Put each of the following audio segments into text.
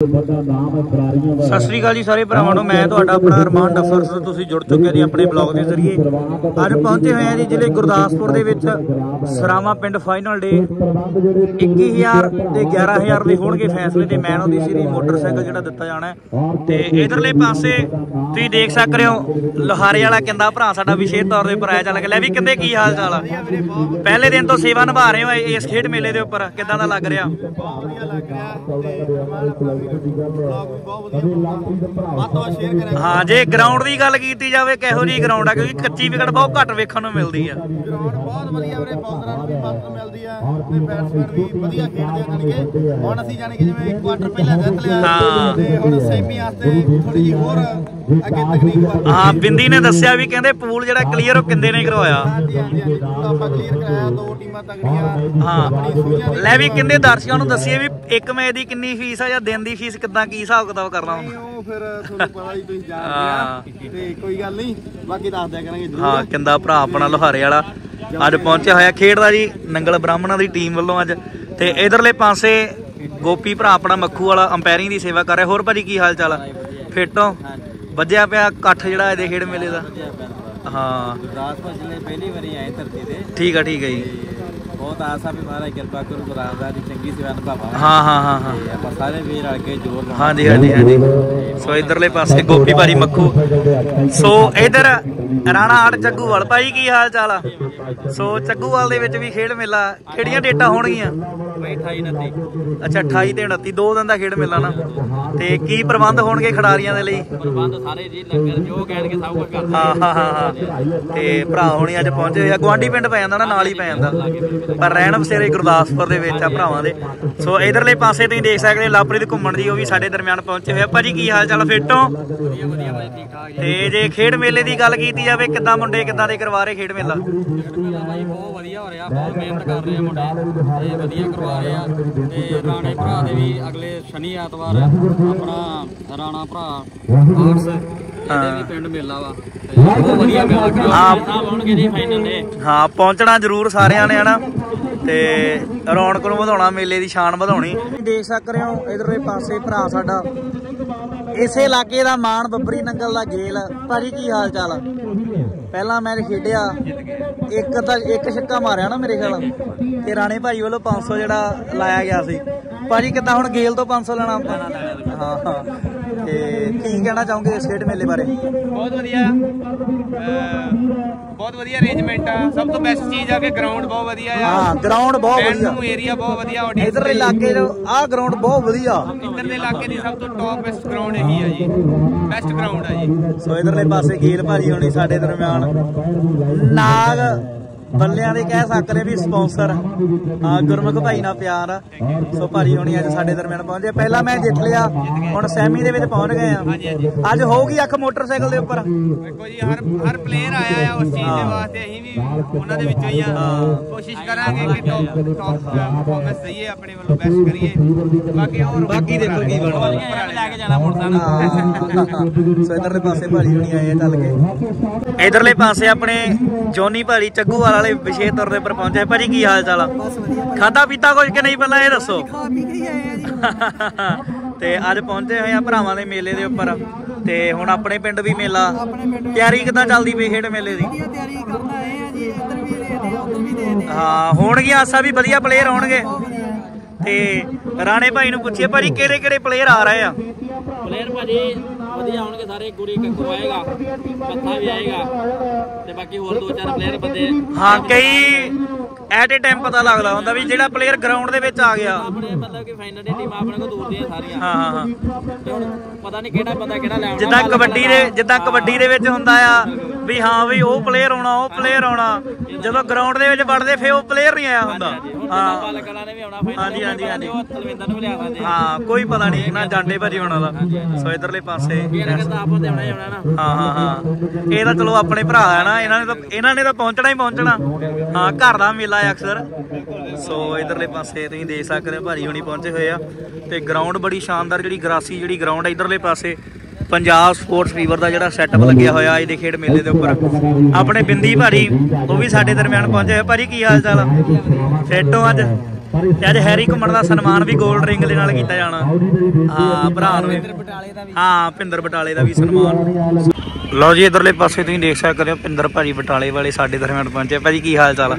ਸਤਿ ਸ੍ਰੀ ਅਕਾਲ ਜੀ ਸਾਰੇ ਭਰਾਵਾਂ ਨੂੰ। ਮੈਂ ਤੁਹਾਡਾ ਆਪਣਾ ਅਰਮਾਨ ਡਫਰ ਤੋਂ ਤੁਸੀਂ ਜੁੜ ਚੁੱਕੇ ਜੀ ਆਪਣੇ ਬਲੌਗ ਦੇ ਜ਼ਰੀਏ। ਅੱਜ ਪਹੁੰਚੇ ਹੋਏ ਹਾਂ ਜੀ ਜ਼ਿਲ੍ਹੇ ਗੁਰਦਾਸਪੁਰ ਦੇ ਵਿੱਚ। ਸਰਾਵਾ ਪਿੰਡ ਫਾਈਨਲ ਡੇ। 21000 ਤੇ 11000 ਦੇ ਹੋਣਗੇ ਫੈਸਲੇ ਤੇ man of the series motorcycle ਜਿਹੜਾ ਦਿੱਤਾ ਜਾਣਾ ਤੇ ਇਧਰਲੇ ਪਾਸੇ ਤੁਸੀਂ ਦੇਖ ਸਕ ਹੋ, ਲੋਹਾਰੇ ਵਾਲਾ ਕਿੰਦਾ ਭਰਾ ਸਾਡਾ ਵਿਸ਼ੇਸ਼ ਤੌਰ ਤੇ ਉੱਪਰ ਆਇਆ ਚੱਲ ਕੇ। ਲੈ ਵੀ ਕਿੰਦੇ ਕੀ ਹਾਲ ਚਾਲ ਆ? ਪਹਿਲੇ ਦਿਨ ਤੋਂ ਸੇਵਾ ਨਿਭਾ ਰਹੇ ਹੋ ਇਸ ਖੇਡ ਮੇਲੇ ਦੇ ਉੱਪਰ। ਕਿੱਦਾਂ ਦਾ ਲੱਗ ਰਿਹਾ? ਹਾਂ। ਜੇ ਗਰਾਊਂਡ ਦੀ ਗੱਲ ਕੀਤੀ ਜਾਵੇ ਕਿਹੋ ਜੀ ਗਰਾਊਂਡ ਆ? ਕਿਉਂਕਿ ਕੱਚੀ ਵਿਕਟ ਬਹੁਤ ਘੱਟ ਵੇਖਣ ਨੂੰ ਮਿਲਦੀ ਆ। ਗਰਾਊਂਡ ਬਹੁਤ ਵਧੀਆ ਵੀਰੇ ਬੌਲਰਾਂ ਨੂੰ ਵੀ ਮਦਦ ਮਿਲਦੀ ਆ। ਤੇ ਬੈਟਸਮੈਨ ਵੀ ਵਧੀਆ ਖੇਡਦੇ ਆ ਜਾਣੀ ਕਿ ਹੁਣ ਅਸੀਂ ਜਾਣੀ ਕਿ ਜਿਵੇਂ ਕੁਆਟਰ ਪਹਿਲਾਂ ਜਿੱਤ ਲਿਆ ਹਾਂ। ਤੇ ਹੁਣ ਸੈਮੀ ਵਾਸਤੇ ਥੋੜੀ ਜਿਹੀ ਹੋਰ ਅੱਗੇ ਤਕਨੀਕ ਵਰਤੀ ਹਾਂ ਬਿੰਦੀ ਨੇ ਦੱਸਿਆ ਵੀ ਕਹਿੰਦੇ ਪੂਲ ਜਿਹੜਾ ਕਲੀਅਰ ਉਹ ਕਿੰਦੇ ਨੇ ਕਰਵਾਇਆ। ਹਾਂਜੀ ਹਾਂਜੀ ਹਾਂਜੀ ਪੂਰਾ ਆਪਾਂ ਕਲੀਅਰ ਕਰਾਇਆ ਦੋ ਟੀਮਾਂ ਤਗੜੀਆਂ ਹਾਂ ਆਪਣੀ ਸੂਈਆਂ ਦੀ ਲੈ ਵੀ ਕਿੰਦੇ ਦਰਸ਼ਕਾਂ ਨੂੰ ਦੱਸੀਏ ਵੀ ਇੱਕ ਮੈਚ ਦੀ ਕਿੰਨੀ ਫੀਸ ਆ ਜਾਂ ਦਿਨ ਦੀ ਫੀਸ ਕਿੱਦਾਂ ਕੀ ਹਿਸਾਬ ਕਿਤਾਬ ਕਰਨਾ ਨਹੀਂ, ਹੁੰਦਾ ਉਹ ਫਿਰ ਤੁਹਾਨੂੰ ਪਤਾ ਹੀ ਤੁਸੀਂ। ਜਾਣਦੇ ਆ। ਤੇ ਕੋਈ ਗੱਲ ਨਹੀਂ ਬਾਕੀ ਦੱਸ ਦਿਆ ਕਰਾਂਗੇ ਜ਼ਰੂਰ। ਹਾਂ ਕਿੰਦਾ ਭਰਾ ਆਪਣਾ ਲੋਹਾਰੇ ਵਾਲਾ। ਅੱਜ ਪਹੁੰਚਿਆ ਹੋਇਆ ਖੇਡਦਾ ਜੀ ਨੰਗਲ ਬ੍ਰਾਹਮਣਾਂ ਦੀ ਟੀਮ ਵੱਲੋਂ ਅੱਜ। ਤੇ ਇਧਰਲੇ ਪਾਸੇ ਗੋਪੀ ਭਰਾ ਆਪਣਾ ਮੱਖੂ ਵਾਲਾ ਅੰਪਾਇਰਿੰਗ ਦੀ ਸੇਵਾ ਕਰ ਰਿਹਾ। ਹੋਰ ਭਾਜੀ ਕੀ ਹਾਲ ਚਾਲ ਆ? ਫਿੱਟੋ ਵੱਜਿਆ ਪਿਆ ਇਕੱਠ ਜਿਹੜਾ ਇਹਦੇ ਖੇਡ ਮੇਲੇ ਦਾ। ਹਾਂ। ਗੁਰਦਾਸਪੁਰ ਜ਼ਿਲ੍ਹੇ ਪਹਿਲੀ ਵਾਰੀ ਆਏ ਧਰਤੀ ਤੇ। ਠੀਕ ਆ ਠੀਕ ਆ ਜੀ। ਬਹੁਤ ਆਸਾ ਵੀ ਮਹਾਰਾਜ ਕਿਰਪਾ ਕਰੂ ਗੁਰਦਾਸਪੁਰ ਦੀ ਚੰਗੀ ਸੇਵਾ ਨਿਭਾਵਾਂ ਹਾਂ ਹਾਂ ਹਾਂ ਹਾਂ। ਆਪਾਂ ਸਾਰੇ ਵੀਰ ਰਲ ਕੇ ਜੋਰ ਲਾਉਣਾ ਹਾਂਜੀ ਹਾਂਜੀ ਹਾਂਜੀ। ਸੋ ਇਧਰਲੇ ਪਾਸੇ ਗੋਪੀ ਭਾਰੀ ਮੱਖੂ। ਸੋ ਇਧਰ ਰਾਣਾ ਆੜ ਚੱਗੂਵਾਲ। ਭਾਈ ਕੀ ਹਾਲ ਚਾਲ ਆ? ਸੋ ਚੱਗੂਵਾਲ ਦੇ ਵਿੱਚ ਵੀ ਖੇਡ ਮੇਲਾ ਕਿਹੜੀਆਂ ਡੇਟਾਂ ਹੋਣਗੀਆਂ। ਬਈ 28 29 ਅੱਛਾ 28 ਤੇ 29 ਦੋ ਦਿਨ ਦਾ ਖੇਡ ਮੇਲਾ ਨਾ। ਤੇ ਕੀ ਪ੍ਰਬੰਧ ਹੋਣਗੇ ਖਿਡਾਰੀਆਂ ਦੇ ਲਈ? ਪ੍ਰਬੰਧ ਸਾਰੇ ਜੀ ਲੰਗਰ ਜੋ ਕਹਿਣਗੇ ਸਭ ਕੁਝ ਕਰਦੇ ਹਾਂ ਹਾਂ ਹਾਂ ਹਾਂ। ਤੇ ਭਰਾ ਹੋਣੀ ਅੱਜ ਪਹੁੰਚੇ ਹੋਏ ਆ। ਗਵਾਂਢੀ ਪਿੰਡ ਪੈ ਜਾਂਦਾ ਨਾ ਨਾਲ ਹੀ ਪੈ ਜਾਂਦਾ। ਪਰ ਰਹਿਣ ਬਸੇਰੇ ਗੁਰਦਾਸਪੁਰ ਦੇ ਵਿੱਚ ਆ ਭਰਾਵਾਂ ਦੇ। ਸੋ ਇਧਰਲੇ ਪਾਸੇ ਤੁਸੀਂ ਦੇਖ ਸਕਦੇ ਹੋ ਲਾਪਰੀਤ ਘੁੰਮਣ ਜੀ ਉਹ ਵੀ ਸਾਡੇ ਦਰਮਿਆਨ ਪਹੁੰਚੇ ਹੋਏ ਆ। ਭਾਜੀ ਕੀ ਹਾਲ ਚਾਲ ਫਿੱਟੋ ਠੀਕ ਠਾਕ ਤੇ ਜੇ ਖੇਡ ਮੇਲੇ ਦੀ ਗੱਲ ਕੀਤੀ ਜਾਵੇ ਕਿੱਦਾਂ ਮੁੰਡੇ ਕਿੱਦਾਂ ਦੇ ਕਰਵਾ ਰਹੇ ਖੇਡ ਮੇਲਾ? ਬਹੁਤ ਵਧੀਆ ਹੋ ਰਿਹਾ ਬਹੁਤ ਮਿਹਨਤ ਕਰ ਰਹੇ ਮੁੰਡੇ। ਤੇ ਵਧੀਆ ਕਰਵਾ ਰਹੇ ਆ। ਤੇ ਰਾਣੇ ਭਰਾ ਦੇ ਵੀ ਅਗਲੇ ਸ਼ਨੀ ਐਤਵਾਰ ਆਪਣਾ ਰਾਣਾ ਭਰਾ ਆਰਟਸ ਇਹਦੇ ਵੀ ਪਿੰਡ ਮੇਲਾ ਵਾ। ਤੇ ਬਹੁਤ ਵਧੀਆ ਮੇਲਾ ਕਰਾ ਹਾਂ। ਸਾਹਿਬ ਆਉਣਗੇ ਜੀ ਫਾਈਨਲ ਦੇ ਹਾਂ ਪਹੁੰਚਣਾ ਜ਼ਰੂਰ ਸਾਰਿਆਂ ਨੇ ਹਨਾ? ਤੇ ਰੌਣਕ ਨੂੰ ਵਧਾਉਣਾ ਮੇਲੇ ਦੀ ਸ਼ਾਨ ਵਧਾਉਣੀ। ਦੇਖ ਸਕ ਰਹੇ ਹੋ ਇਧਰਲੇ ਪਾਸੇ ਭਰਾ ਸਾਡਾ। ਇਸੇ ਇਲਾਕੇ ਦਾ ਮਾਨ ਬੱਬਰੀ ਨੰਗਲ ਦਾ ਗੇਲ ਭਾਜੀ ਕੀ ਹਾਲ ਚਾਲ ਆ? ਪਹਿਲਾ ਮੈਚ ਖੇਡਿਆ ਇੱਕ ਤਾਂ ਇੱਕ ਛੱਕਾ ਮਾਰਿਆ ਨਾ ਮੇਰੇ ਖਿਆਲ। ਤੇ ਰਾਣੇ ਭਾਜੀ ਵੱਲੋਂ 500 ਜਿਹੜਾ ਲਾਇਆ ਗਿਆ ਸੀ। ਭਾਜੀ ਕਿੱਦਾਂ ਹੁਣ ਗੇਲ ਤੋਂ 500 ਲੈਣਾ ਆਪਾਂ? ਹਾਂ ਤੇ ਕੀ ਕਹਿਣਾ ਚਾਹੋਗੇ ਇਸ ਖੇਡ ਮੇਲੇ ਬਾਰੇ? ਬਹੁਤ ਵਧੀਆ। ਬਹੁਤ ਵਧੀਆ ਅਰੇਂਜਮੈਂਟ ਆ। ਸਭ ਤੋਂ ਬੈਸਟ ਚੀਜ਼ ਆ ਕਿ ਗਰਾਊਂਡ ਬਹੁਤ ਵਧੀਆ ਆ। ਹਾਂ ਗਰਾਊਂਡ ਬਹੁਤ ਵਧੀਆ। ਏਰੀਆ ਬਹੁਤ ਵਧੀਆ ਆਡੀਅנס ਇਧਰ ਇਲਾਕੇ 'ਚ ਆਹ ਗਰਾਊਂਡ ਬਹੁਤ ਵਧੀਆ। ਇੱਧਰ ਦੇ ਇਲਾਕੇ ਦੀ ਸਭ ਤੋਂ ਟੌਪ ਬੈਸਟ ਗਰਾਊਂਡ ਇਹੀ ਆ ਜੀ। ਬੈਸਟ ਗਰਾਊਂਡ ਆ ਜੀ। ਸੋ ਇਧਰਲੇ ਪਾਸੇ ਗੇਲ ਭਾਜੀ ਹੋਣੀ ਸਾਡੇ ਦਰਮਿਆਨ ਨਾਗ ਬੱਲਿਆਂ ਦੇ ਕਹਿ ਸਕਦੇ ਵੀ ਸਪਾਂਸਰ ਹਾਂ ਗੁਰਮੁਖ ਭਾਈ ਨਾਲ ਪਿਆਰ ਆ ਸੋ ਭਾਜੀ ਹੋਣੀ ਅੱਜ ਸਾਡੇ ਦਰਮਿਆਨ ਪਹੁੰਚੇ ਪਹਿਲਾ ਮੈਂ ਜਿੱਤ ਲਿਆ ਹੁਣ ਸੈਮੀ ਦੇ ਵਿੱਚ ਪਹੁੰਚ ਗਏ ਆ ਅੱਜ ਹੋਊਗੀ ਅੱਖ ਮੋਟਰਸਾਈਕਲ ਦੇ ਉੱਪਰ। ਦੇਖੋ ਜੀ ਹਰ ਹਰ ਪਲੇਅਰ ਆਇਆ ਆ ਉਸ ਚੀਜ਼ ਦੇ ਵਾਸਤੇ ਅਸੀਂ ਵੀ ਉਹਨਾਂ ਦੇ ਵਿੱਚੋਂ ਹੀ ਆ। ਕੋਸ਼ਿਸ਼ ਕਰਾਂਗੇ ਕਿ ਟੌਪ ਟੌਪ ਪਰਫਾਰਮੈਂਸ ਦਈਏ ਆਪਣੇ ਵੱਲੋਂ ਬੈਸਟ ਕਰੀਏ। ਬਾਕੀ ਹੋਰ ਬਾਕੀ ਦੇਖੋ ਕੀ ਬਣਦਾ। ਲੈ ਕੇ ਜਾਣਾ ਮੋਟਰਸਾਈਕਲ ਸੋ ਇਧਰਲੇ ਪਾਸੇ ਭਾਜੀ ਹੁਣੀ ਆਏ ਆ ਚੱਲ ਕੇ। ਇਧਰਲੇ ਪਾਸੇ ਆਪਣੇ ਜੋਨੀ ਭਾਜੀ ਚੱਗੂਵਾਲ ਵਾਲੇ ਵਿਸ਼ੇਸ਼ ਤੌਰ ਦੇ ਉੱਪਰ ਪਹੁੰਚੇ ਭਾਜੀ ਕੀ ਹਾਲ ਚਾਲ ਆ? ਖਾਦਾ ਪੀਤਾ ਕੁਝ ਕਿ ਨਹੀਂ ਪਹਿਲਾਂ ਇਹ ਦੱਸੋ? ਤੇ ਅੱਜ ਪਹੁੰਚੇ ਹੋਏ ਆ ਭਰਾਵਾਂ ਦੇ ਮੇਲੇ ਦੇ ਉੱਪਰ। ਤੇ ਹੁਣ ਆਪਣੇ ਪਿੰਡ ਵੀ ਮੇਲਾ। ਤਿਆਰੀ ਕਿਦਾਂ ਚੱਲਦੀ ਪਈ ਖੇਡ ਮੇਲੇ ਦੀ? ਤਿਆਰੀ ਕਰਨ ਆਏ ਆ ਜੀ ਇੱਧਰ ਵੀ ਦੇ ਦੇ ਉੱਧਰ ਵੀ ਦੇ ਦੇ ਹਾਂ ਹੋਣਗੀਆਂ ਆਸਾਂ ਵੀ ਵਧੀਆ ਪਲੇਅਰ ਆਉਣਗੇ। ਤੇ ਰਾਣੇ ਭਾਈ ਨੂੰ ਪੁੱਛੀਏ ਭਾਜੀ ਕਿਹੜੇ ਕਿਹੜੇ ਪਲੇਅਰ ਆ ਰਹੇ ਆ? ਪਲੇਅਰ ਭਾਜੀ ਵਧੀਆ ਆਉਣਗੇ ਸਾਰੇ ਗੁਰੀ ਕੱਕੂ ਆਏਗਾ ਪੱਥਾ ਵੀ ਆਏਗਾ। ਤੇ ਬਾਕੀ ਹੋਰ ਦੋ ਚਾਰ ਪਲੇਅਰ ਬੰਦੇ ਹਾਂ ਕਈ ਐਟ ਏ ਟਾਈਮ ਪਤਾ ਲੱਗਦਾ ਹੁੰਦਾ ਵੀ ਜਿਹੜਾ ਪਲੇਅਰ ਗਰਾਊਂਡ ਦੇ ਵਿੱਚ ਆ ਗਿਆ। ਆਪਣੇ ਮਤਲਬ ਕਿ ਫਾਈਨਲ ਦੀ ਟੀਮ ਆਪਣੇ ਕੋਲ ਦੂਰ ਦੀਆਂ ਸਾਰੀਆਂ। ਹਾਂ ਹਾਂ ਪਤਾ ਨਹੀਂ ਕਿਹੜਾ ਬੰਦਾ ਕਿਹੜਾ ਲੈ ਆਉਣਾ ਜਿੱਦਾਂ ਕਬੱਡੀ ਦੇ ਜਿੱਦਾਂ ਕਬੱਡੀ ਦੇ ਵਿੱਚ ਹੁੰਦਾ ਆ ਵੀ ਹਾਂ ਵੀ ਉਹ ਪਲੇਅਰ ਆਉਣਾ ਉਹ ਪਲੇਅਰ ਆਉਣਾ। ਜਦੋਂ ਗਰਾਊਂਡ ਦੇ ਵਿੱਚ ਵੜਦੇ ਫੇ ਉਹ ਪਲੇਅਰ ਨਹੀਂ ਆਇਆ ਹੁੰਦਾ। ਹਾਂ ਬਾਲ ਕਲਾ ਨੇ ਵੀ ਆਉਣਾ ਫਾਈਨਲ ਹਾਂਜੀ, ਹਾਂਜੀ, ਹਾਂਜੀ। ਤਲਵਿੰਦਰ ਨੂੰ ਵੀ ਲਿਆ ਸਕਦੇ ਹਾਂ ਕੋਈ ਪਤਾ ਨਹੀਂ ਨਾ ਜਾਂਡੇ ਭਾਜੀ ਹੋਣਾ ਦਾ ਸੋ ਇਧਰਲੇ ਪਾਸੇ। ਕਿਹੜਾ ਕਹਿੰਦਾ ਆਪਾਂ ਤੇ ਆਉਣਾ ਹੀ ਆਉਣਾ ਨਾ। ਹਾਂ ਹਾਂ ਹਾਂ। ਇਹ ਤਾਂ ਚਲੋ ਆਪਣੇ ਭਰਾ ਆ ਨਾ ਇਹਨਾਂ ਨੇ ਤਾਂ ਇਹਨਾਂ ਨੇ ਤਾਂ ਪਹੁੰਚਣਾ ਹੀ ਪਹੁੰਚਣਾ। ਹਾਂ ਘਰ ਦਾ ਮੇਲਾ ਹੈ ਅਕਸਰ। ਸੋ ਇਧਰਲੇ ਪਾਸੇ ਤੁਸੀਂ ਦੇਖ ਸਕਦੇ ਹੋ ਭਾਰੀ ਹੋਣੀ ਪਹੁੰਚੇ ਹੋਏ ਆ। ਤੇ ਗਰਾਊਂਡ ਬੜੀ ਸ਼ਾਨਦਾਰ ਜਿਹੜੀ ਗਰਾਸੀ ਜਿਹੜੀ ਗਰਾਊਂਡ ਹੈ ਇਧਰਲੇ ਪਾਸੇ। ਪੰਜਾਬ ਸਪੋਰਟਸ ਫੀਵਰ ਦਾ ਜਿਹੜਾ ਸੈਟਅਪ ਲੱਗਿਆ ਹੋਇਆ ਇਹਦੇ ਖੇਡ ਮੇਲੇ ਦੇ ਉੱਪਰ। ਆਪਣੇ ਬਿੰਦੀ ਭਾਰੀ ਉਹ ਵੀ ਸਾਡੇ ਦਰਮਿਆਨ ਪਹੁੰਚੇ ਹੋਏ। ਭਾਜੀ ਕੀ ਹਾਲ ਚਾਲ ਫਿੱਟ ਹੋ ਅੱਜ? ਤੇ ਅੱਜ ਹੈਰੀ ਘੁੰਮਣ ਦਾ ਸਨਮਾਨ ਵੀ 골ਡ ਰਿੰਗ ਦੇ ਨਾਲ ਕੀਤਾ ਜਾਣਾ। ਹਾਂ ਭਰਾ ਨੂੰ ਹਾਂ ਪਿੰਦਰ ਬਟਾਲੇ ਦਾ ਵੀ ਸਨਮਾਨ। ਲਓ ਜੀ ਇਧਰਲੇ ਪਾਸੇ ਤੁਸੀਂ ਦੇਖ ਸਕਦੇ ਹੋ ਪਿੰਦਰ ਭਾਜੀ ਬਟਾਲੇ ਵਾਲੇ ਸਾਡੇ ਦਰਮਿਆਨ ਪਹੁੰਚੇ ਭਾਜੀ ਕੀ ਹਾਲ ਚਾਲ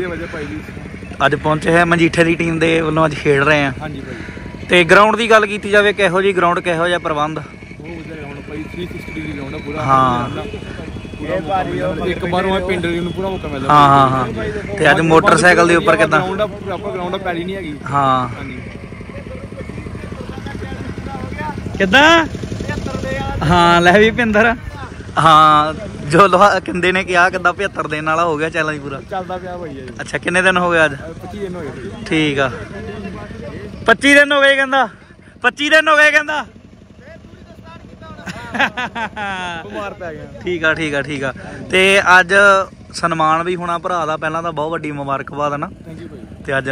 ਅੱਜ ਪਹੁੰਚੇ ਹੈ ਮਜੀਠੇ ਦੀ ਟੀਮ ਦੇ ਵੱਲੋਂ ਅੱਜ ਖੇਡ ਰਹੇ ਆ। ਹਾਂਜੀ ਭਾਈ। ਤੇ ਗਰਾਊਂਡ ਦੀ ਗੱਲ ਕੀਤੀ ਜਾਵੇ ਕਿਹੋ ਜੀ ਗਰਾਊਂਡ ਕਿਹੋ ਜਿਹਾ ਪ੍ਰਬੰਧ? ਉਹ ਵਧੀਆ ਗਰਾਊਂਡ ਭਾਈ 360 ਡਿਗਰੀ ਗਰਾਊਂਡ ਆ ਪੂਰਾ ਹਾਂ। ਇਹ ਭਾਰੀ ਇੱਕ ਵਾਰ ਉਹ ਪਿੰਡ ਨੂੰ ਪੂਰਾ ਮੌਕਾ ਮਿਲਦਾ। ਹਾਂ ਹਾਂ ਹਾਂ। ਤੇ ਅੱਜ ਮੋਟਰਸਾਈਕਲ ਦੇ ਉੱਪਰ ਕਿਦਾਂ? ਗਰਾਊਂਡ ਆ ਪ੍ਰੋਪਰ ਗਰਾਊਂਡ ਆ ਪੈਲੀ ਨਹੀਂ ਹੈਗੀ। ਹਾਂ। ਹਾਂਜੀ। ਕਿਦਾਂ? ਹਾਂ ਲੈ ਵੀ ਪਿੰਦਰ। ਹਾਂ ਜੋ ਲੋਹਾ ਕਿੰਦੇ ਨੇ ਕਿਹਾ ਕਿਦਾਂ 75 ਦਿਨ ਵਾਲਾ ਹੋ ਗਿਆ ਚੈਲੰਜ ਪੂਰਾ। ਚੱਲਦਾ ਪਿਆ ਭਾਈ ਜੀ ਅੱਛਾ ਕਿੰਨੇ ਦਿਨ ਹੋ ਗਏ ਅੱਜ? 25 ਦਿਨ ਹੋ ਗਏ। ਠੀਕ ਆ। 25 ਦਿਨ ਹੋ ਗਏ ਕਹਿੰਦਾ। 25 ਦਿਨ ਹੋ ਗਏ ਕਹਿੰਦਾ। ਬਿਮਾਰ ਪੈ ਗਿਆ। ਠੀਕ ਆ ਠੀਕ ਆ ਠੀਕ ਆ। ਤੇ ਅੱਜ ਸਨਮਾਨ ਵੀ ਹੋਣਾ ਭਰਾ ਦਾ ਪਹਿਲਾਂ ਤਾਂ ਬਹੁਤ ਵੱਡੀ ਮੁਬਾਰਕਬਾਦ ਆ ਨਾ। ਥੈਂਕ ਯੂ ਭਾਈ। ਤੇ ਅੱਜ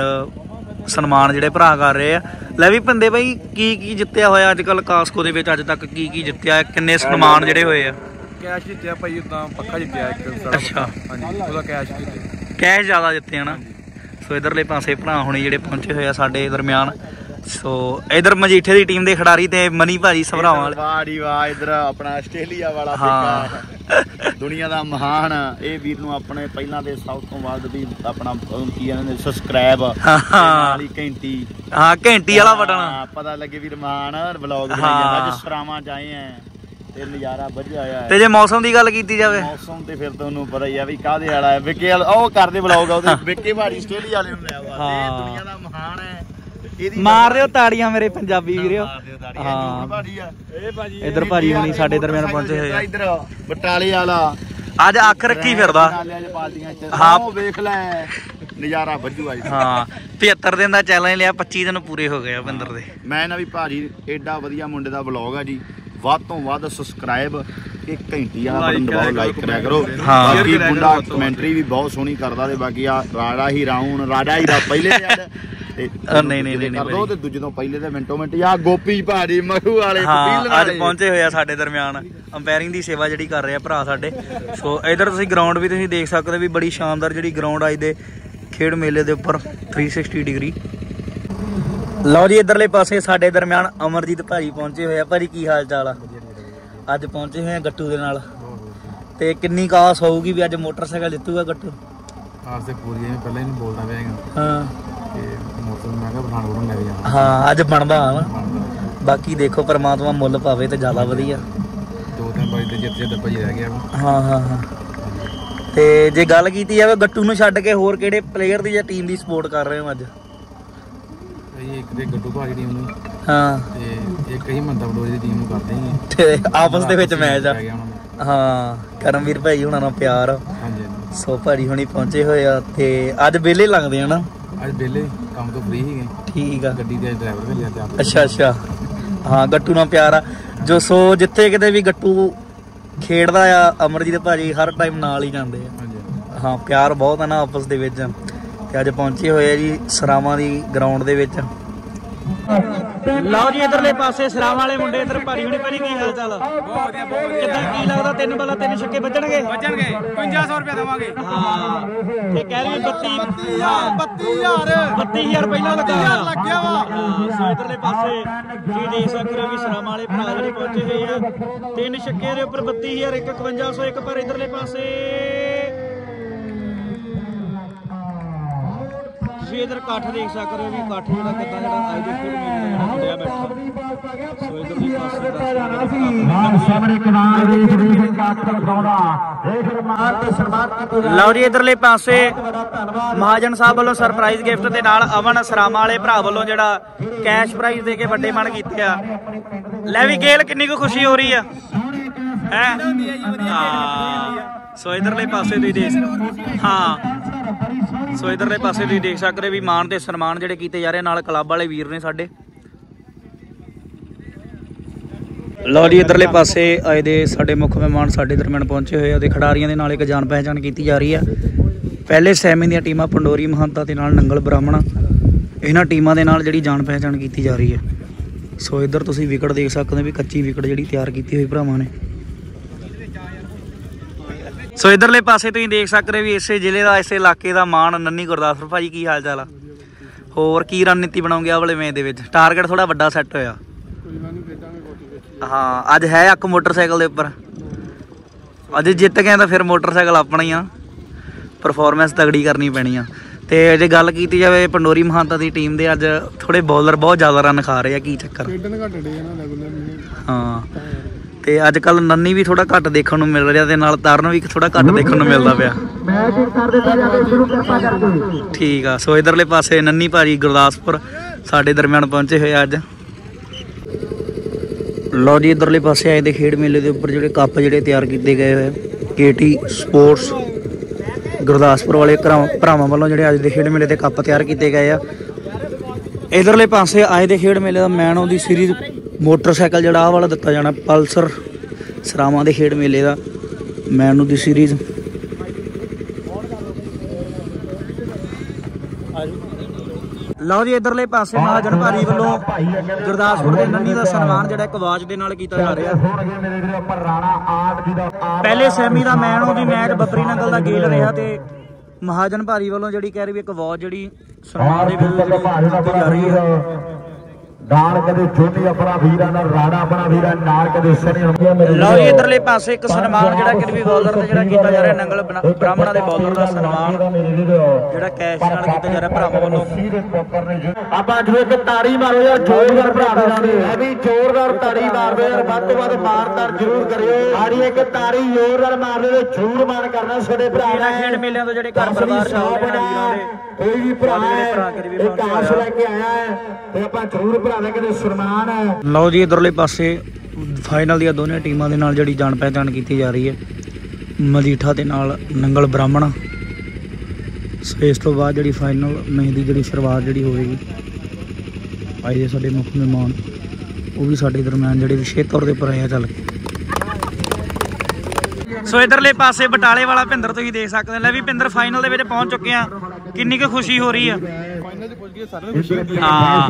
ਸਨਮਾਨ ਜਿਹੜੇ ਭਰਾ ਕਰ ਰਹੇ ਆ। ਲੈ ਵੀ ਪਿੰਦੇ ਬਾਈ ਕੀ ਕੀ ਜਿੱਤਿਆ ਹੋਇਆ ਅੱਜ ਕੱਲ ਕਾਸਕੋ ਦੇ ਵਿੱਚ? ਅੱਜ ਤੱਕ ਕੀ ਕੀ ਜਿੱਤਿਆ? ਹੈ? ਕਿੰਨੇ ਸਨਮਾਨ ਜਿਹੜੇ ਹੋਏ ਆ? ਕੈਸ਼ ਜਿੱਤਿਆ ਭਾਈ ਉਦਾਂ ਪੱਕਾ ਜਿੱਤਿਆ ਇੱਕ ਸਾਡਾ ਅੱਛਾ। ਹਾਂਜੀ ਉਹਦਾ ਕੈਸ਼ ਜਿੱਤਿਆ। ਕੈਸ਼ ਜ਼ਿਆਦਾ ਦਿੱਤੇ ਹਨਾ ਸੋ ਇਧਰਲੇ ਪਾਸੇ ਭਰਾ ਹੁਣੇ ਜਿਹੜੇ ਪਹੁੰਚੇ ਹੋਏ ਆ ਸਾਡੇ ਦਰਮਿਆਨ। ਸੋ ਇਧਰ ਮਜੀਠੇ ਦੀ ਟੀਮ ਦੇ ਖਿਡਾਰੀ ਤੇ ਮਨੀ ਭਾਜੀ ਸਭਰਾਵਾਂ ਵਾਲੇ। ਵਾੜੀ ਵਾਹ ਇਧਰ ਆਪਣਾ ਆਸਟ੍ਰੇਲੀਆ ਵਾਲਾ। ਫਿੱਕਾ ਦੁਨੀਆ ਦਾ ਮਹਾਨ ਇਹ ਵੀਰ ਨੂੰ ਆਪਣੇ ਪਹਿਲਾਂ ਦੇ ਸਭ ਤੋਂ ਵੱਧ ਵੀ ਆਪਣਾ ਕੀ ਕਹਿੰਦੇ ਨੇ ਸਬਸਕ੍ਰਾਈਬ ਹੀ ਘੰਟੀ। ਹਾਂ ਘੰਟੀ ਵਾਲਾ ਬਟਨ। ਪਤਾ ਲੱਗੇ ਵੀਰ ਮਹਾਨ ਵਲੌਗ। ਬਣਾਇਆ ਅੱਜ ਸਰਾਵਾਂ ਚ ਆਏ ਆ ਤੇ ਨਜ਼ਾਰਾ ਵਧੀਆ ਆਇਆ ਤੇ ਜੇ ਮੌਸਮ ਦੀ ਗੱਲ ਕੀਤੀ ਜਾਵੇ। ਮੌਸਮ ਤੇ ਫਿਰ ਤੁਹਾਨੂੰ ਪਤਾ ਹੀ ਆ ਵੀ ਕਾਹਦੇ ਵਾਲਾ ਹੈ। ਵਿਕੇ ਵਾਲਾ ਉਹ ਕਰਦੇ ਵਲੌਗ ਉਹਦੇ। ਵਿਕੇ ਭਾੜੀ ਆਸਟ੍ਰੇਲੀਆ ਵਾਲੇ ਨੂੰ ਲਿਆ ਵਾ। ਇਹ ਦੁਨੀਆ ਦਾ ਮਹਾਨ ਹੈ। ਮਾਰ ਦਿਓ ਤਾੜੀਆਂ ਮੇਰੇ ਪੰਜਾਬੀ ਵੀਰਿਓ। ਮਾਰ ਦਿਓ ਤਾੜੀਆਂ। ਹਾਂ। ਜੂਨ ਭਾਜੀ ਆ। ਇਹ ਭਾਜੀ ਇਧਰ ਭਾਜੀ ਹੁਣੀ ਸਾਡੇ ਦਰਮਿਆਨ ਪਹੁੰਚੇ ਹੋਏ ਆ। ਇਧਰ ਬਟਾਲੇ ਵਾਲਾ। ਅੱਜ ਅੱਖ ਰੱਖੀ ਫਿਰਦਾ। ਹਾਂ। ਉਹ ਵੇਖ ਲੈ ਨਜ਼ਾਰਾ ਵੱਜੂ ਅੱਜ। ਹਾਂ 75 ਦਿਨ ਦਾ ਚੈਲੰਜ ਲਿਆ 25 ਦਿਨ ਪੂਰੇ ਹੋ ਗਏ ਆ ਪਿੰਦਰ ਦੇ। ਮੈਂ ਨਾ ਵੀ ਭਾਜੀ ਐਡਾ ਵਧੀਆ ਮੁੰਡੇ ਦਾ ਵਲੌਗ ਆ ਜੀ। ਵੱਧ ਤੋਂ ਵੱਧ ਸਬਸਕ੍ਰਾਈਬ ਇੱਕ ਘੰਟੀ ਵਾਲਾ ਬਟਨ ਦਬਾਓ ਲਾਈਕ ਕਰੋ, ਕਰਿਆ ਕਰੋ। ਹਾਂ। ਬਾਕੀ ਮੁੰਡਾ ਕਮੈਂਟਰੀ ਵੀ ਬਹੁਤ ਸੋਹਣੀ ਕਰਦਾ ਤੇ ਬਾਕੀ ਆ ਰਾੜਾ ਹੀ ਰਾਉਣ ਰਾੜਾ ਹੀ ਦਾ ਪਹਿਲੇ ਤੇ ਯਾਰ ਤੇ ਅ, ਨਹੀਂ, ਨਹੀਂ, ਨਹੀਂ, ਕਰ ਨਹੀਂ ਦੋ ਤੇ ਦੂਜੇ ਤੋਂ ਪਹਿਲੇ ਤੇ ਮਿੰਟੋ ਮਿੰਟ। ਆ ਗੋਪੀ ਭਾਜੀ ਮਖੂ ਵਾਲੇ ਪਪੀਲ ਹਾਂ ਅੱਜ ਵਾਲੇ। ਪਹੁੰਚੇ ਹੋਏ ਆ ਸਾਡੇ ਦਰਮਿਆਨ। ਅੰਪਾਇਰਿੰਗ ਦੀ ਸੇਵਾ ਜਿਹੜੀ ਕਰ ਰਹੇ ਭਰਾ ਸਾਡੇ। ਸੋ ਇਧਰ ਤੁਸੀਂ ਗਰਾਊਂਡ ਵੀ ਤੁਸੀਂ ਦੇਖ ਸਕਦੇ ਹੋ ਵੀ ਬੜੀ ਸ਼ਾਨਦਾਰ ਜਿਹੜੀ ਗਰਾਊਂਡ ਅੱਜ ਦੇ ਖੇਡ ਮੇਲੇ ਦੇ ਉੱਪਰ 360 ਡਿਗਰੀ ਲਓ ਜੀ ਇਧਰਲੇ ਪਾਸੇ ਸਾਡੇ ਦਰਮਿਆਨ ਅਮਰਜੀਤ ਭਾਜੀ ਪਹੁੰਚੇ ਹੋਏ ਆ। ਭਾਜੀ ਕੀ ਹਾਲ ਚਾਲ ਆ? ਅੱਜ ਪਹੁੰਚੇ ਹੋਏ ਆ ਗੱਟੂ ਦੇ ਨਾਲ। ਤੇ ਕਿੰਨੀ ਕਾਸ ਹੋਊਗੀ ਵੀ ਅੱਜ ਮੋਟਰਸਾਈਕਲ ਜਿੱਤੂਗਾ ਗੱਟੂ? ਆਸ ਤੇ ਪੂਰੀ ਐ ਪਹਿਲਾਂ ਹੀ ਬੋਲਦਾ ਪਿਆ ਹੈਗਾ। ਹਾਂ। ਤੇ ਮੌਸਮ ਮੈਂ ਕਿਹਾ ਪਠਾਨਕੋਟ ਨੂੰ ਲੈ ਕੇ ਜਾਣਾ ਹਾਂ ਅੱਜ ਬਣਦਾ ਆ ਨਾ ਬਾਕੀ ਦੇਖੋ ਪ੍ਰਮਾਤਮਾ ਮੁੱਲ ਪਾਵੇ ਤੇ ਜ਼ਿਆਦਾ ਵਧੀਆ। ਦੋ ਤਿੰਨ ਵਾਰੀ ਤੇ ਜਿੱਤ ਜਿੱਤ ਭਾਜੀ ਰਹਿ ਗਿਆ ਵਾ। ਹਾਂ ਹਾਂ ਹਾਂ। ਤੇ ਜੇ ਗੱਲ ਕੀਤੀ ਜਾਵੇ ਗੱਟੂ ਨੂੰ ਛੱਡ ਕੇ ਹੋਰ ਕਿਹੜੇ ਪਲੇਅਰ ਦੀ ਜਾਂ ਟੀਮ ਦੀ ਸਪੋਰਟ ਕਰ ਰਹੇ ਹੋ ਅੱਜ? ਇਹ ਇੱਕ ਤੇ ਗੱਡੂ ਭਾਜੀ ਟੀਮ ਨੂੰ ਹਾਂ। ਤੇ ਇੱਕ ਹੀ ਮੰਦਾ ਬਡੋਰੀ ਦੀ ਟੀਮ ਨੂੰ ਕਰਦੇ ਹੀ ਤੇ ਆਪਸ ਦੇ ਵਿੱਚ ਮੈਚ ਆ। ਰਹਿ ਗਿਆ ਉਹਨਾਂ ਦਾ। ਹਾਂ ਕਰਮਵੀਰ ਭਾਈ ਹੁਣਾਂ ਨਾਲ ਪਿਆਰ। ਆ। ਹਾਂਜੀ ਹਾਂਜੀ। ਸੋ ਭਾਜੀ ਹੁਣੀ ਪਹੁੰਚੇ ਹੋਏ ਆ ਤੇ ਅੱਜ ਵਿਹਲੇ ਲੱਗਦੇ ਆ ਨਾ। ਅੱਜ ਵਿਹਲੇ ਕੰਮ ਤੋਂ ਫ੍ਰੀ ਸੀਗੇ। ਠੀਕ ਆ। ਗੱਡੀ ਦੇ ਡਰਾਈਵਰ ਵੀ ਲਿਆ ਤੇ ਆਪ ਅੱਛਾ ਅੱਛਾ। ਹਾਂ ਗੱਟੂ ਨਾਲ ਪਿਆਰ ਆ। ਜੋ ਸੋ ਜਿੱਥੇ ਕਿਤੇ ਵੀ ਗੱਟੂ ਖੇਡਦਾ ਆ ਅਮਰਜੀਤ ਭਾਜੀ ਹਰ ਟਾਈਮ ਨਾਲ ਹੀ ਜਾਂਦੇ ਆ। ਹਾਂ ਪਿਆਰ ਬਹੁਤ ਹੈ ਨਾ ਆਪਸ ਦੇ ਵਿੱਚ। ਤੇ ਅੱਜ ਪਹੁੰਚੇ ਹੋਏ ਆ ਜੀ ਸਰਾਵਾਂ ਦੀ ਗਰਾਊਂਡ ਦੇ ਵਿੱਚ। ਲਓ ਜੀ ਇਧਰਲੇ ਪਾਸੇ ਸਰਾਵਾਂ ਵਾਲੇ ਮੁੰਡੇ ਇਧਰ ਭਾਰੀ ਹੁਣੇ ਭਾਰੀ ਕੀ ਹਾਲ ਚਾਲ ਬਹੁਤ ਵਧੀਆ ਬਹੁਤ ਕਿੱਦਾਂ ਕੀ ਲੱਗਦਾ ਤਿੰਨ ਬੱਲਾ ਤਿੰਨ ਛੱਕੇ ਵੱਜਣਗੇ? ਵੱਜਣਗੇ। 5500 ਰੁਪਏ ਦੇਵਾਂਗੇ। ਹਾਂ। ਤੇ ਕਹਿ ਰਹੀ 32 ਹਾਂ 32000 32000 ਪਹਿਲਾਂ ਲੱਗਾ। ਹੋਇਆ। ਲੱਗਿਆ ਵਾ। ਸੋ ਇਧਰਲੇ ਪਾਸੇ ਜੀ ਦੇਖ ਸਕਦੇ ਹੋ ਵੀ ਸਰਾਵਾਂ ਵਾਲੇ ਭਰਾ ਜਿਹੜੇ ਪਹੁੰਚੇ ਹੋਏ ਆ। ਤਿੰਨ ਛੱਕੇ ਦੇ ਉੱਪਰ 32000 ਇੱਕ 5500 ਇੱਕ ਪਰ ਇਧਰਲੇ ਪਾਸੇ ਤੁਸੀਂ ਇਧਰ ਇਕੱਠ ਦੇਖ ਸਕਦੇ ਹੋ ਵੀ ਇਕੱਠ ਜਿਹੜਾ ਕਿੱਦਾਂ ਜਿਹੜਾ ਅੱਜ ਦੇ ਖੇਡ ਮੇਲੇ ਦਾ ਜਿਹੜਾ ਬੈਠਾ। ਸੋ ਇਧਰਲੇ ਪਾਸੇ ਦਾ ਸਾਹਮਣੇ ਕਿਨਾਰ ਵੇਖ ਵੇਖ ਕੱਟ ਦਿਖਾਉਂਦਾ। ਦੇਖ ਰਮਾਨ ਤੇ ਸਨਮਾਨ ਕੀਤਾ ਲਓ ਜੀ ਇਧਰਲੇ ਪਾਸੇ ਮਹਾਜਨ ਸਾਹਿਬ ਵੱਲੋਂ ਸਰਪ੍ਰਾਈਜ਼ ਗਿਫਟ ਦੇ ਨਾਲ ਅਮਨ ਸਰਾਮਾ ਵਾਲੇ ਭਰਾ ਵੱਲੋਂ ਜਿਹੜਾ ਕੈਸ਼ ਪ੍ਰਾਈਜ਼ ਦੇ ਕੇ ਵੱਡੇ ਮਨ ਕੀਤੇ ਆ। ਲੈ ਵੀ ਗੇਲ ਕਿੰਨੀ ਕੁ ਖੁਸ਼ੀ ਹੋ ਰਹੀ ਆ। ਹੈ? ਹਾਂ। ਸੋ ਇਧਰਲੇ ਪਾਸੇ ਤੁਸੀਂ ਦੇਖ ਹਾਂ। ਸੋ ਇਧਰਲੇ ਪਾਸੇ ਤੁਸੀਂ ਦੇਖ ਸਕਦੇ ਵੀ ਮਾਣ ਤੇ ਸਨਮਾਨ ਜਿਹੜੇ ਕੀਤੇ ਜਾ ਰਹੇ ਨਾਲ ਕਲੱਬ ਵਾਲੇ ਵੀਰ ਨੇ ਸਾਡੇ। ਲਓ ਜੀ, ਇਧਰਲੇ ਪਾਸੇ ਆਏ ਦੇ ਸਾਡੇ ਮੁੱਖ ਮਹਿਮਾਨ ਸਾਡੇ ਦਰਮਿਆਨ ਪਹੁੰਚੇ ਹੋਏ ਆ ਤੇ ਖਿਡਾਰੀਆਂ ਦੇ ਨਾਲ ਇੱਕ ਜਾਣ ਪਹਿਚਾਣ ਕੀਤੀ ਜਾ ਰਹੀ ਆ। ਪਹਿਲੇ ਸੈਮੀ ਦੀਆਂ ਟੀਮਾਂ ਪੰਡੋਰੀ ਮਹੰਤਾ ਤੇ ਨਾਲ ਨੰਗਲ ਬ੍ਰਾਹਮਣਾ। ਇਹਨਾਂ ਟੀਮਾਂ ਦੇ ਨਾਲ ਜਿਹੜੀ ਜਾਣ ਪਹਿਚਾਣ ਕੀਤੀ ਜਾ ਰਹੀ ਹੈ ਸੋ ਇੱਧਰ ਤੁਸੀਂ ਵਿਕਟ ਦੇਖ ਸਕਦੇ ਹੋ ਵੀ ਕੱਚੀ ਵਿਕਟ ਜਿਹੜੀ ਤਿਆਰ ਕੀਤੀ ਹੋਈ ਭਰਾਵਾਂ ਨੇ। ਸੋ ਇਧਰਲੇ ਪਾਸੇ ਤੁਸੀਂ ਦੇਖ ਸਕਦੇ ਹੋ ਵੀ ਇਸੇ ਜ਼ਿਲ੍ਹੇ ਦਾ ਇਸੇ ਇਲਾਕੇ ਦਾ ਮਾਣ ਨੰਨੀ ਗੁਰਦਾਸਪੁਰ ਭਾਜੀ ਕੀ ਹਾਲ ਚਾਲ ਆ? ਹੋਰ ਕੀ ਰਣਨੀਤੀ ਬਣਾਉਂਗੇ ਆ ਵਾਲੇ ਮੈਚ ਦੇ ਵਿੱਚ? ਟਾਰਗੇਟ ਥੋੜਾ ਵੱਡਾ ਸੈੱਟ ਹੋਇਆ। ਹਾਂ ਅੱਜ ਹੈ ਇੱਕ ਮੋਟਰਸਾਈਕਲ ਦੇ ਉੱਪਰ। ਅੱਜ ਜਿੱਤ ਗਏ ਤਾਂ ਫਿਰ ਮੋਟਰਸਾਈਕਲ ਆਪਣਾ ਹੀ ਆ। ਪਰਫਾਰਮੈਂਸ ਤਗੜੀ ਕਰਨੀ ਪੈਣੀ ਆ। ਤੇ ਜੇ ਗੱਲ ਕੀਤੀ ਜਾਵੇ ਪੰਡੋਰੀ ਮਹਾਂਤਾ ਦੀ ਟੀਮ ਦੇ ਅੱਜ ਥੋੜੇ ਬੌਲਰ ਬਹੁਤ ਜ਼ਿਆਦਾ ਰਨ ਖਾ ਰਹੇ ਆ ਕੀ ਚੱਕਰ? ਹਾਂ। ਤੇ ਅੱਜ ਕੱਲ ਨੰਨੀ ਵੀ ਥੋੜਾ ਘੱਟ ਦੇਖਣ ਨੂੰ ਮਿਲ ਰਿਹਾ ਤੇ ਨਾਲ ਤਰਨ ਵੀ ਥੋੜਾ ਘੱਟ ਦੇਖਣ ਨੂੰ ਮਿਲਦਾ ਪਿਆ। ਮੈਚ ਕਰ ਦਿੱਤਾ ਜਾਵੇ ਸ਼ੁਰੂ ਕਿਰਪਾ ਕਰਕੇ। ਠੀਕ ਆ ਸੋ ਇਧਰਲੇ ਪਾਸੇ ਨੰਨੀ ਭਾਜੀ ਗੁਰਦਾਸਪੁਰ ਸਾਡੇ ਦਰਮਿਆਨ ਪਹੁੰਚੇ ਹੋਏ ਅੱਜ। ਲਓ ਜੀ ਇਧਰਲੇ ਪਾਸੇ ਆਏ ਦੇ ਖੇਡ ਮੇਲੇ ਦੇ ਉੱਪਰ ਜਿਹੜੇ ਕੱਪ ਜਿਹੜੇ ਤਿਆਰ ਕੀਤੇ ਗਏ ਹੋਏ ਕੇਟੀ ਸਪੋਰਟਸ ਗੁਰਦਾਸਪੁਰ ਵਾਲੇ ਭਰਾ- ਭਰਾਵਾਂ ਵੱਲੋਂ ਜਿਹੜੇ ਅੱਜ ਦੇ ਖੇਡ ਮੇਲੇ ਦੇ ਕੱਪ ਤਿਆਰ ਕੀਤੇ ਗਏ ਆ। ਇਧਰਲੇ ਪਾਸੇ ਆਏ ਦੇ ਖੇਡ ਮੇਲੇ ਦਾ man of the series motorcycle ਜਿਹੜਾ ਆਹ ਵਾਲਾ ਦਿੱਤਾ ਜਾਣਾ, ਪਲਸਰ ਸਰਾਵਾਂ ਦੇ ਖੇਡ ਮੇਲੇ ਦਾ ਮੈਨ ਆਫ ਦੀ ਸੀਰੀਜ਼ ਲਓ ਜੀ, ਇਧਰਲੇ ਪਾਸੇ ਮਹਾਜਨ ਭਾਰੀ ਵੱਲੋਂ ਗੁਰਦਾਸਪੁਰ ਦੇ ਨੰਨੀ ਦਾ ਸਨਮਾਨ ਜਿਹੜਾ ਇੱਕ ਆਵਾਜ਼ ਦੇ ਨਾਲ ਕੀਤਾ ਜਾ ਰਿਹਾ। ਪਹਿਲੇ semi the man of the match Babbri Nangal ਦਾ ਗੇਲ ਰਿਹਾ ਤੇ ਮਹਾਜਨ ਭਾਰੀ ਵੱਲੋਂ ਜਿਹੜੀ ਕਹਿ ਰਹੀ ਵੀ ਇੱਕ ਆਵਾਜ਼ ਜਿਹੜੀ ਸਨਮਾਨ ਦੇ ਵਿੱਚ ਜਿਹੜੀ ਜਾ ਰਹੀ ਹੈ। ਨਾਲ ਕਦੇ ਚੋਟੀ ਆਪਣਾ ਵੀਰਾਂ ਨਾਲ ਰਾਣਾ ਆਪਣਾ ਵੀਰਾਂ ਨਾਲ ਕਦੇ ਸਣੀ ਹੁੰਦੀਆਂ ਮੇਰੇ ਲਓ ਜੀ ਇਧਰਲੇ ਪਾਸੇ ਇੱਕ ਸਨਮਾਨ ਜਿਹੜਾ ਕਿ ਵੀ ਬੌਲਰ ਤੇ ਜਿਹੜਾ ਕੀਤਾ ਜਾ ਰਿਹਾ ਨੰਗਲ ਬ੍ਰਾਹਮਣਾ ਦੇ ਬੌਲਰ ਦਾ ਸਨਮਾਨ ਮੇਰੇ ਜਿਹੜਾ ਕੈਸ਼ ਨਾਲ ਕੀਤਾ ਜਾ ਰਿਹਾ ਭਰਾਵਾਂ ਵੱਲੋਂ। ਆਪਾਂ ਜੋ ਇੱਕ ਤਾੜੀ ਮਾਰੋ ਯਾਰ ਜ਼ੋਰਦਾਰ ਭਰਾ ਦੇ ਇਹ ਵੀ ਜ਼ੋਰਦਾਰ ਤਾੜੀ ਮਾਰਦੇ ਯਾਰ ਵੱਧ ਤੋਂ ਵੱਧ ਮਾਰਦਾਰ ਜ਼ਰੂਰ ਕਰਿਓ। ਆੜੀ ਇੱਕ ਤਾੜੀ ਜ਼ੋਰਦਾਰ ਮਾਰਦੇ ਤੇ ਜ਼ਰੂਰ ਮਾਨ ਕਰਨਾ ਸਾਡੇ ਭਰਾ ਨੇ। ਖੇਡ ਮੇਲਿਆਂ ਤੋਂ ਜਿਹੜੇ ਘਰ ਪਰਿਵਾਰ ਚੱਲਦੇ ਨੇ ਵੀਰਾਂ ਦੇ ਕੋਈ ਵੀ ਭਰਾ ਵੀ ਇੱਕ ਆਸ। ਲੈ ਕੇ ਆਇਆ ਹੈ ਤੇ ਆਪਾਂ ਜ਼ਰੂਰ ਭਰਾ ਦਾ ਕਿਤੇ ਸਨਮਾਨ। ਹੈ ਲਓ ਜੀ, ਇਧਰਲੇ ਪਾਸੇ ਫਾਈਨਲ ਦੀਆਂ ਦੋਨੇ ਟੀਮਾਂ ਦੇ ਨਾਲ ਜਿਹੜੀ ਜਾਣ ਪਹਿਚਾਣ ਕੀਤੀ ਜਾ ਰਹੀ ਹੈ। ਮਜੀਠਾ ਦੇ ਨਾਲ ਨੰਗਲ ਬ੍ਰਾਹਮਣ। ਸੋ ਇਸ ਤੋਂ ਬਾਅਦ ਜਿਹੜੀ ਫਾਈਨਲ ਮੈਚ ਦੀ ਜਿਹੜੀ ਸ਼ੁਰੂਆਤ ਜਿਹੜੀ ਹੋਵੇਗੀ ਅੱਜ ਦੇ ਸਾਡੇ ਮੁੱਖ ਮਹਿਮਾਨ, ਉਹ ਵੀ ਸਾਡੇ ਦਰਮਿਆਨ ਜਿਹੜੇ ਵਿਸ਼ੇਸ਼ ਤੌਰ ਦੇ ਉੱਪਰ ਆਏ ਚੱਲ ਕੇ। ਸੋ ਇਧਰਲੇ ਪਾਸੇ ਬਟਾਲੇ ਵਾਲਾ ਭਿੰਦਰ ਤੁਸੀਂ ਦੇਖ ਸਕਦੇ ਹੋ। ਲੈ ਵੀ ਭਿੰਦਰ ਫਾਈਨਲ ਦੇ ਵਿੱਚ ਪਹੁੰਚ ਚੁੱਕੇ ਆ। ਕਿੰਨੀ ਕੁ ਖੁਸ਼ੀ ਹੋ ਰਹੀ ਆ? ਹਾਂ।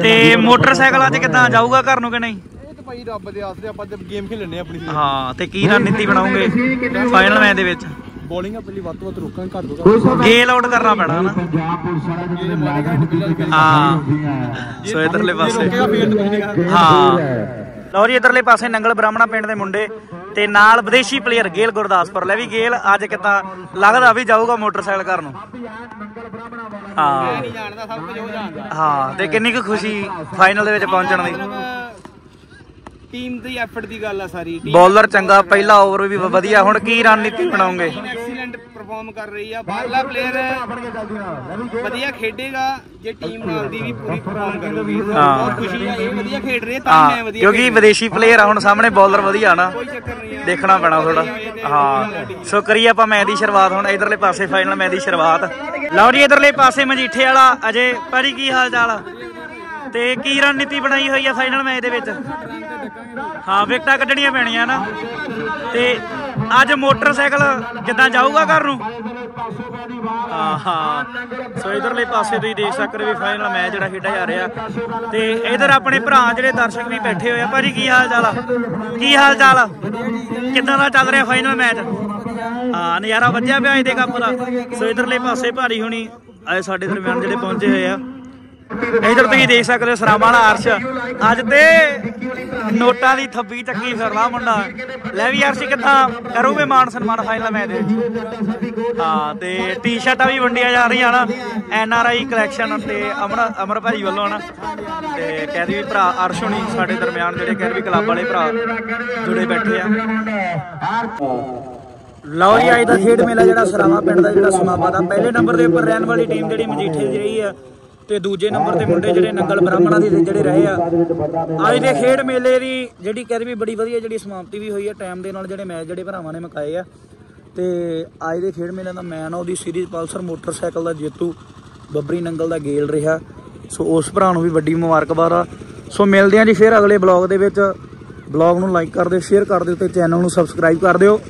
ਤੇ ਮੋਟਰਸਾਈਕਲ ਅੱਜ ਕਿੱਦਾਂ ਜਾਊਗਾ ਘਰ ਨੂੰ ਕਿ ਨਹੀਂ? ਭਾਈ ਰੱਬ ਦੇ ਆਸਰੇ ਆਪਾਂ ਜਦ ਗੇਮ ਖੇਲਣੇ ਆਪਣੀ ਹਾਂ ਤੇ ਕੀ ਰਣਨੀਤੀ ਬਣਾਉਂਗੇ ਫਾਈਨਲ ਮੈਚ ਦੇ ਵਿੱਚ? ਬੋਲਿੰਗ ਆ ਪਹਿਲੀ ਵੱਧ ਤੋਂ ਵੱਧ ਰੋਕਾਂਗੇ ਘੱਟ ਤੋਂ ਗੇਲ ਆਊਟ ਕਰਨਾ ਪੈਣਾ ਨਾ। ਹਾਂ। ਸੋ ਇਧਰਲੇ ਪਾਸੇ। ਹਾਂ। ਲਓ ਜੀ ਇਧਰਲੇ ਪਾਸੇ ਨੰਗਲ ਬ੍ਰਾਹਮਣਾ ਪਿੰਡ ਦੇ ਮੁੰਡੇ ਤੇ ਨਾਲ ਵਿਦੇਸ਼ੀ ਪਲੇਅਰ ਗੇਲ ਗੁਰਦਾਸਪੁਰ। ਲੈ ਵੀ ਗੇਲ ਅੱਜ ਕਿੱਦਾਂ ਲੱਗਦਾ ਵੀ ਜਾਊਗਾ ਮੋਟਰਸਾਈਕਲ ਘਰ ਹਾਂ। ਜਾਣਦਾ ਸਭ ਕੁਝ ਉਹ ਜਾਣਦਾ ਹਾਂ ਤੇ ਕਿੰਨੀ ਕੁ ਖੁਸ਼ੀ ਫਾਈਨਲ ਦੇ ਵਿੱਚ ਪਹੁੰਚਣ ਦੀ? ਟੀਮ ਦੀ ਐਫਰਟ ਦੀ ਗੱਲ ਆ ਸਾਰੀ। ਬੌਲਰ ਚੰਗਾ ਪਹਿਲਾ ਓਵਰ ਵੀ ਵਧੀਆ। ਹੁਣ ਕੀ ਰਣਨੀਤੀ ਬਣਾਉਂਗੇ? ਐਕਸੀਲੈਂਟ ਪਰਫਾਰਮ ਕਰ ਰਹੀ ਆ। ਬਾਹਰਲਾ ਪਲੇਅਰ ਵਧੀਆ ਖੇਡੇਗਾ ਜੇ ਟੀਮ ਨਾਲ ਦੀ ਵੀ ਪੂਰੀ ਪਰਫਾਰਮ ਕਰੂਗੀ। ਹਾਂ। ਬਹੁਤ ਖੁਸ਼ੀ ਆ ਇਹ ਵਧੀਆ ਖੇਡ ਰਹੇ ਤਾਂ ਮੈਂ ਵਧੀਆ ਕਿਉਂਕਿ ਵਿਦੇਸ਼ੀ ਪਲੇਅਰ ਆ। ਹੁਣ ਸਾਹਮਣੇ ਬੌਲਰ ਵਧੀਆ ਨਾ। ਦੇਖਣਾ ਪੈਣਾ ਥੋੜਾ ਹਾਂ। ਸੋ ਕਰੀਏ ਆਪਾਂ ਮੈਚ ਦੀ ਸ਼ੁਰੂਆਤ ਹੁਣ। ਇਧਰਲੇ ਪਾਸੇ ਫਾਈਨਲ ਮੈਚ ਦੀ ਸ਼ੁਰੂਆਤ। ਲਓ ਜੀ, ਇਧਰਲੇ ਪਾਸੇ ਮਜੀਠੇ ਵਾਲਾ, ਅਜੇ ਭਾਜੀ ਕੀ ਹਾਲ ਚਾਲ? ਤੇ ਕੀ ਰਣਨੀਤੀ ਬਣਾਈ ਹੋਈ ਆ ਫਾਈਨਲ ਮੈਚ ਦੇ ਵਿੱਚ? ਹਾਂ, ਵਿਕਟਾਂ ਕੱਢਣੀਆਂ ਪੈਣੀਆਂ ਨਾ। ਤੇ ਅੱਜ ਮੋਟਰਸਾਈਕਲ ਕਿੱਦਾਂ ਜਾਊਗਾ ਘਰ ਨੂੰ? ਹਾਂ ਸੋ ਇਧਰਲੇ ਪਾਸੇ ਤੁਸੀਂ ਦੇਖ ਸਕਦੇ ਹੋ ਵੀ ਫਾਈਨਲ ਮੈਚ ਜਿਹੜਾ ਖੇਡਿਆ ਜਾ ਰਿਹਾ। ਤੇ ਇਧਰ ਆਪਣੇ ਭਰਾ ਜਿਹੜੇ ਦਰਸ਼ਕ ਵੀ ਬੈਠੇ ਹੋਏ ਆ, ਭਾਜੀ ਕੀ ਹਾਲ ਚਾਲ ਆ? ਕੀ ਹਾਲ ਚਾਲ ਆ? ਕਿੱਦਾਂ ਦਾ ਚੱਲ ਰਿਹਾ ਫਾਈਨਲ ਮੈਚ ਹਾਂ, ਨਜ਼ਾਰਾ ਵੱਜਿਆ ਪਿਆ ਇਹਦੇ ਕੱਪ ਦਾ। ਸੋ ਇਧਰਲੇ ਪਾਸੇ ਭਾਰੀ ਹੁਣੀ ਆਏ ਸਾਡੇ ਦਰਮਿਆਨ ਜਿਹੜੇ ਪਹੁੰਚੇ ਹੋਏ ਆ। ਇਧਰ ਤੁਸੀਂ ਦੇਖ ਸਕਦੇ ਹੋ ਸਰਾਵਾਂ ਵਾਲਾ ਅਰਸ਼। ਅੱਜ ਤੇ ਨੋਟਾਂ ਦੀ ਥੱਬੀ ਚੱਕੀ ਫਿਰਦਾ ਮੁੰਡਾ। ਲੈ ਵੀ ਅਰਸ਼, ਕਿੱਦਾਂ ਕਰੋਗੇ ਮਾਨ ਸਨਮਾਨ ਫਾਈਨਲ ਮੈਚ ਵਿੱਚ ਹਾਂ, ਤੇ ਟੀ-ਸ਼ਰਟਾਂ ਵੀ ਵੰਡੀਆਂ ਜਾ ਰਹੀਆਂ ਨਾ। ਐਨ ਆਰ ਆਈ ਕਲੈਕਸ਼ਨ ਤੇ ਅਮਰ ਅਮਰ ਭਾਈ ਵੱਲੋਂ ਨਾ। ਤੇ ਕਹਿੰਦੇ ਵੀ ਭਰਾ ਅਰਸ਼ ਹੁਣੀ ਸਾਡੇ ਦਰਮਿਆਨ ਜਿਹੜੇ ਕਹਿੰਦੇ ਵੀ ਕਲੱਬ ਵਾਲੇ ਭਰਾ ਜੁੜੇ ਬੈਠੇ ਆ। ਲਓ ਜੀ, ਅੱਜ ਦਾ ਖੇਡ ਮੇਲਾ ਜਿਹੜਾ ਸਰਾਵਾ ਪਿੰਡ ਦਾ ਜਿਹੜਾ ਸਮਾਪਤ ਆ। ਪਹਿਲੇ ਨੰਬਰ ਦੇ ਉੱਪਰ ਰਹਿਣ ਵਾਲੀ ਟੀਮ ਜਿਹੜੀ ਮਜੀਠੇ ਦੀ ਰਹੀ ਆ ਤੇ ਦੂਜੇ ਨੰਬਰ ਤੇ ਮੁੰਡੇ ਜਿਹੜੇ ਨੰਗਲ ਬ੍ਰਾਹਮਣਾ ਦੇ ਜਿਹੜੇ ਰਹੇ ਆ। ਅੱਜ ਦੇ ਖੇਡ ਮੇਲੇ ਦੀ ਜਿਹੜੀ ਕਹਿ ਵੀ ਬੜੀ ਵਧੀਆ ਜਿਹੜੀ ਸਮਾਪਤੀ ਵੀ ਹੋਈ ਆ, ਟਾਈਮ ਦੇ ਨਾਲ ਜਿਹੜੇ ਮੈਚ ਜਿਹੜੇ ਭਰਾਵਾਂ ਨੇ ਮਕਾਏ ਆ। ਤੇ ਅੱਜ ਦੇ ਖੇਡ ਮੇਲੇ ਦਾ man of the series Pulsar motorcycle ਦਾ ਜੇਤੂ ਬੱਬਰੀ ਨੰਗਲ ਦਾ ਗੇਲ ਰਿਹਾ। ਸੋ ਉਸ ਭਰਾ ਨੂੰ ਵੀ ਵੱਡੀ ਮੁਬਾਰਕਬਾਦ ਆ। ਸੋ ਮਿਲਦੇ ਆ ਜੀ ਫਿਰ ਅਗਲੇ ਬਲੌਗ ਦੇ ਵਿੱਚ। ਬਲੌਗ ਨੂੰ ਲਾਈਕ ਕਰ ਦਿਓ, ਸ਼ੇਅਰ ਕਰ ਦਿਓ ਤੇ ਚੈਨਲ ਨੂੰ ਸਬਸਕ੍ਰਾਈਬ ਕਰ ਦਿਓ।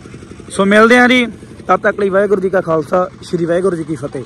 ਸੋ ਮਿਲਦੇ ਆ ਜੀ, ਤਦ ਤੱਕ ਲਈ ਵਾਹਿਗੁਰੂ ਜੀ ਕਾ ਖਾਲਸਾ, ਸ੍ਰੀ ਵਾਹਿਗੁਰੂ ਜੀ ਕੀ ਫਤਿਹ।